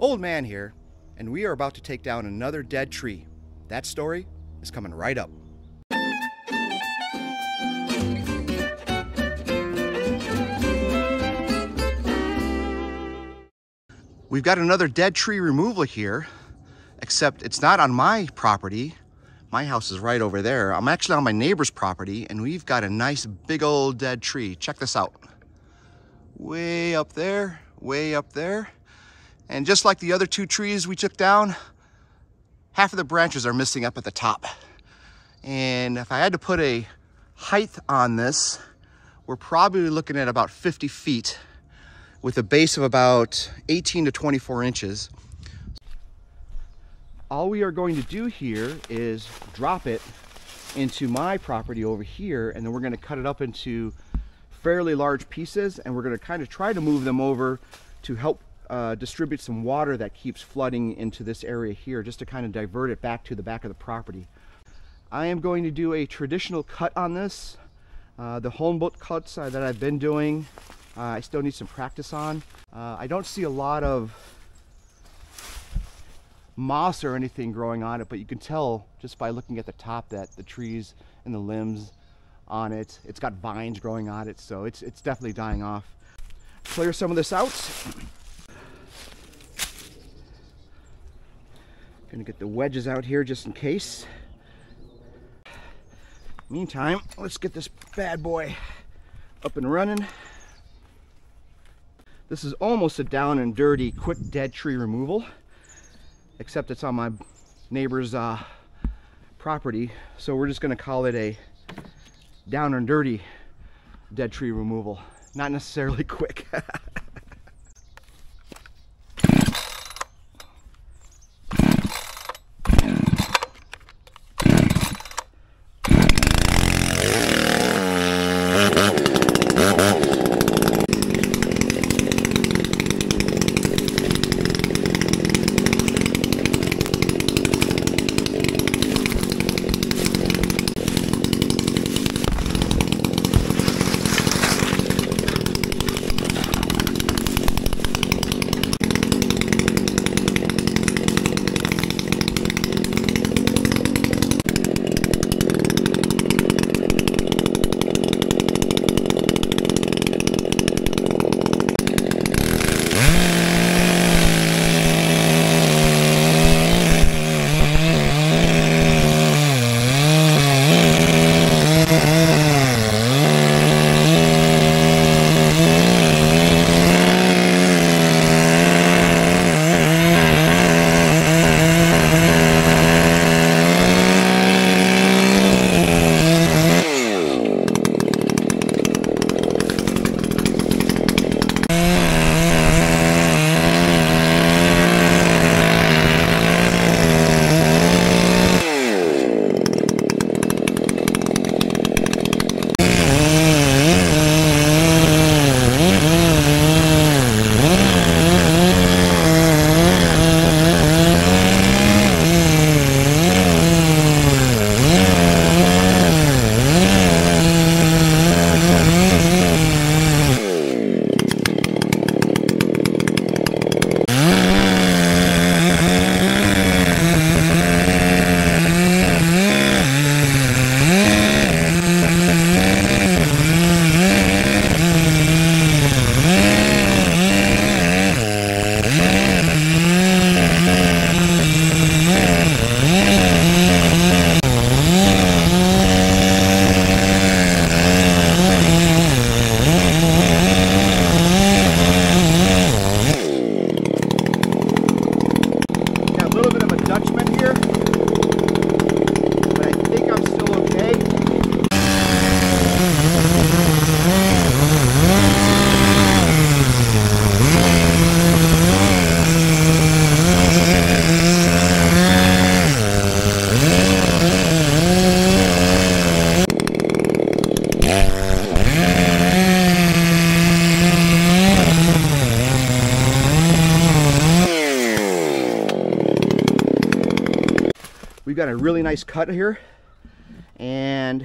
Old Man here, and we are about to take down another dead tree. That story is coming right up. We've got another dead tree removal here, except it's not on my property. My house is right over there. I'm actually on my neighbor's property, and we've got a nice big old dead tree. Check this out. Way up there, way up there. And just like the other two trees we took down, half of the branches are missing up at the top. And if I had to put a height on this, we're probably looking at about 50 feet with a base of about 18 to 24 inches. All we are going to do here is drop it into my property over here, and then we're gonna cut it up into fairly large pieces, and we're gonna kind of try to move them over to help uh, distribute some water that keeps flooding into this area here, just to kind of divert it back to the back of the property. I am going to do a traditional cut on this. Uh, the Humboldt cuts uh, that I've been doing uh, I still need some practice on. Uh, I don't see a lot of moss or anything growing on it, but you can tell just by looking at the top that the trees and the limbs on it, it's got vines growing on it, so it's, it's definitely dying off. Clear some of this out. Gonna get the wedges out here just in case. Meantime, let's get this bad boy up and running. This is almost a down and dirty quick dead tree removal, except it's on my neighbor's uh, property. So we're just gonna call it a down and dirty dead tree removal. Not necessarily quick. We've got a really nice cut here. And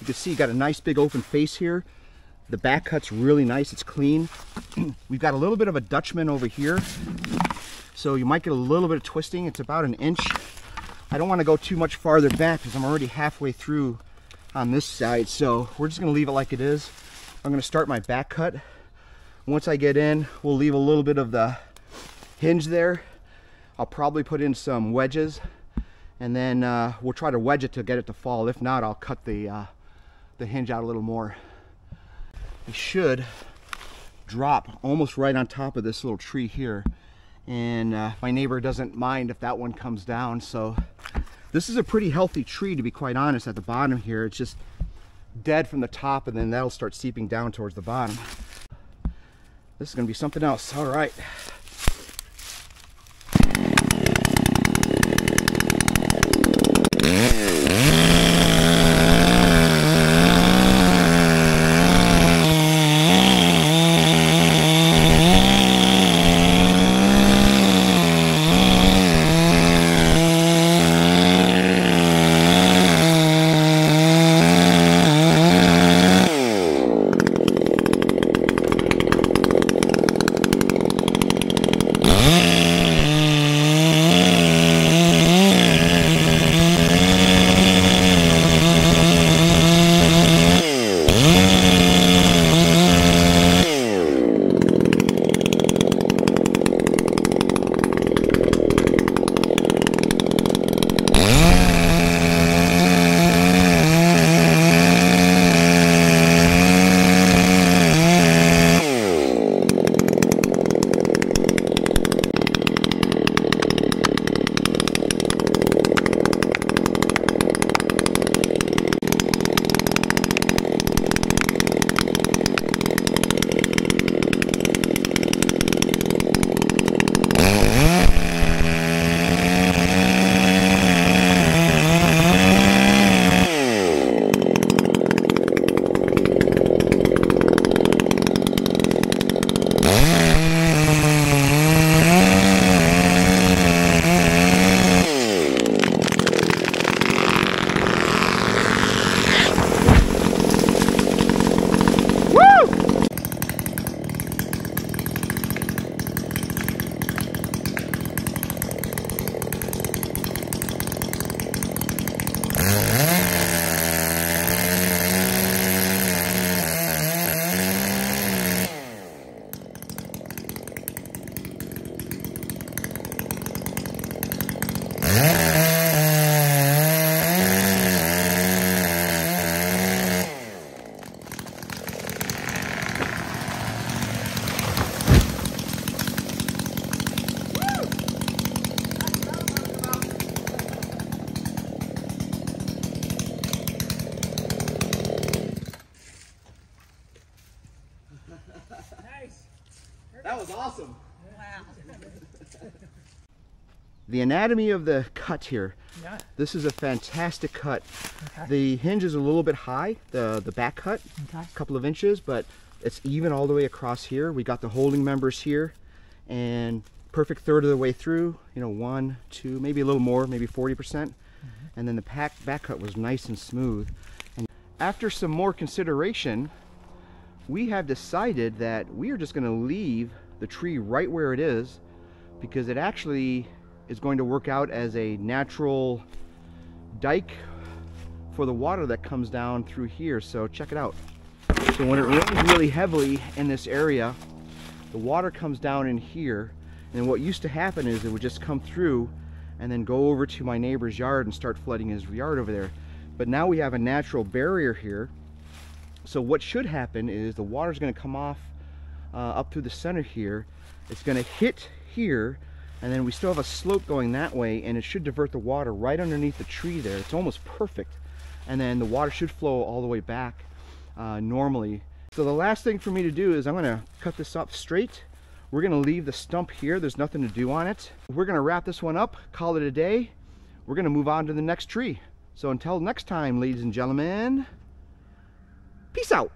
you can see got a nice big open face here. The back cut's really nice, it's clean. We've got a little bit of a Dutchman over here. So you might get a little bit of twisting. It's about an inch. I don't want to go too much farther back because I'm already halfway through on this side. So we're just gonna leave it like it is. I'm gonna start my back cut. Once I get in, we'll leave a little bit of the hinge there. I'll probably put in some wedges and then uh, we'll try to wedge it to get it to fall. If not, I'll cut the, uh, the hinge out a little more. It should drop almost right on top of this little tree here. And uh, my neighbor doesn't mind if that one comes down. So this is a pretty healthy tree to be quite honest at the bottom here. It's just dead from the top and then that'll start seeping down towards the bottom. This is gonna be something else. All right. The anatomy of the cut here. Yeah. This is a fantastic cut. Okay. The hinge is a little bit high, the, the back cut, okay. a couple of inches, but it's even all the way across here. We got the holding members here and perfect third of the way through, you know, one, two, maybe a little more, maybe 40%. Mm -hmm. And then the back, back cut was nice and smooth. And after some more consideration, we have decided that we are just going to leave the tree right where it is because it actually is going to work out as a natural dike for the water that comes down through here. So check it out. So when it rains really heavily in this area, the water comes down in here. And what used to happen is it would just come through and then go over to my neighbor's yard and start flooding his yard over there. But now we have a natural barrier here so what should happen is the water is going to come off uh, up through the center here. It's going to hit here and then we still have a slope going that way and it should divert the water right underneath the tree there. It's almost perfect. And then the water should flow all the way back uh, normally. So the last thing for me to do is I'm going to cut this up straight. We're going to leave the stump here. There's nothing to do on it. We're going to wrap this one up, call it a day. We're going to move on to the next tree. So until next time, ladies and gentlemen, Peace out.